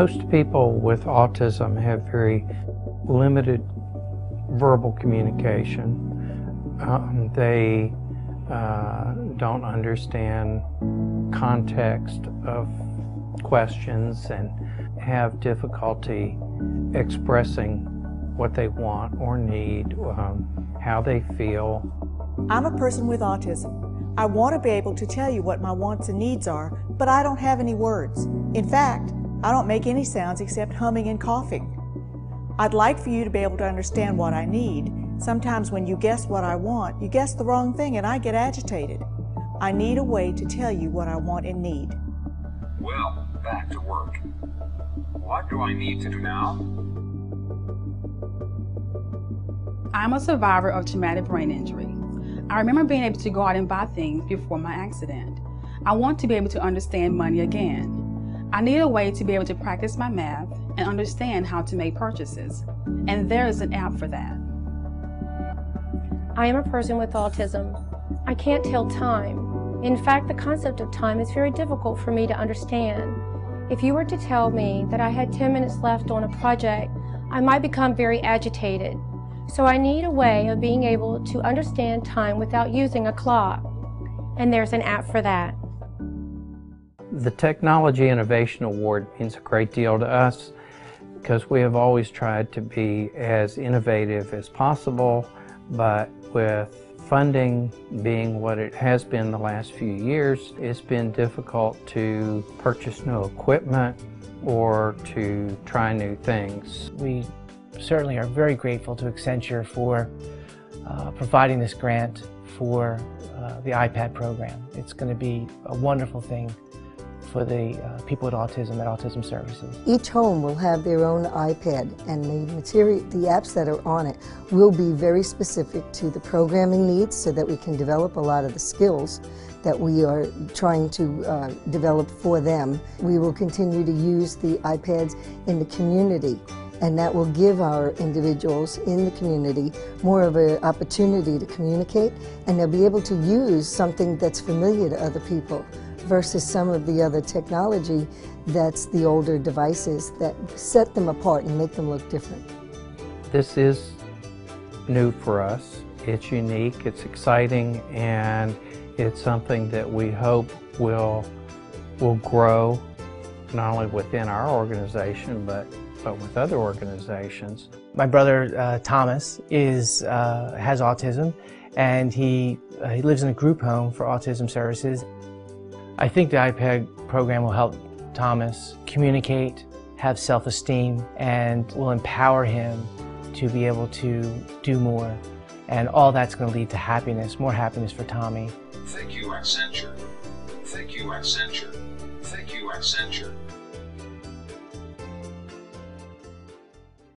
Most people with autism have very limited verbal communication. Um, they uh, don't understand context of questions and have difficulty expressing what they want or need, um, how they feel. I'm a person with autism. I want to be able to tell you what my wants and needs are, but I don't have any words. In fact, I don't make any sounds except humming and coughing. I'd like for you to be able to understand what I need. Sometimes when you guess what I want, you guess the wrong thing and I get agitated. I need a way to tell you what I want and need. Well, back to work. What do I need to do now? I'm a survivor of traumatic brain injury. I remember being able to go out and buy things before my accident. I want to be able to understand money again. I need a way to be able to practice my math and understand how to make purchases. And there is an app for that. I am a person with autism. I can't tell time. In fact, the concept of time is very difficult for me to understand. If you were to tell me that I had 10 minutes left on a project, I might become very agitated. So I need a way of being able to understand time without using a clock. And there's an app for that. The Technology Innovation Award means a great deal to us because we have always tried to be as innovative as possible, but with funding being what it has been the last few years, it's been difficult to purchase new equipment or to try new things. We certainly are very grateful to Accenture for uh, providing this grant for uh, the iPad program. It's going to be a wonderful thing for the uh, people with autism at Autism Services. Each home will have their own iPad and the material, the apps that are on it will be very specific to the programming needs so that we can develop a lot of the skills that we are trying to uh, develop for them. We will continue to use the iPads in the community and that will give our individuals in the community more of an opportunity to communicate and they'll be able to use something that's familiar to other people versus some of the other technology that's the older devices that set them apart and make them look different. This is new for us. It's unique, it's exciting, and it's something that we hope will, will grow not only within our organization, but but with other organizations. My brother uh, Thomas is uh, has autism, and he uh, he lives in a group home for autism services. I think the iPad program will help Thomas communicate, have self-esteem, and will empower him to be able to do more. And all that's going to lead to happiness, more happiness for Tommy. Thank you, Accenture. Thank you, Accenture. Thank you, Accenture.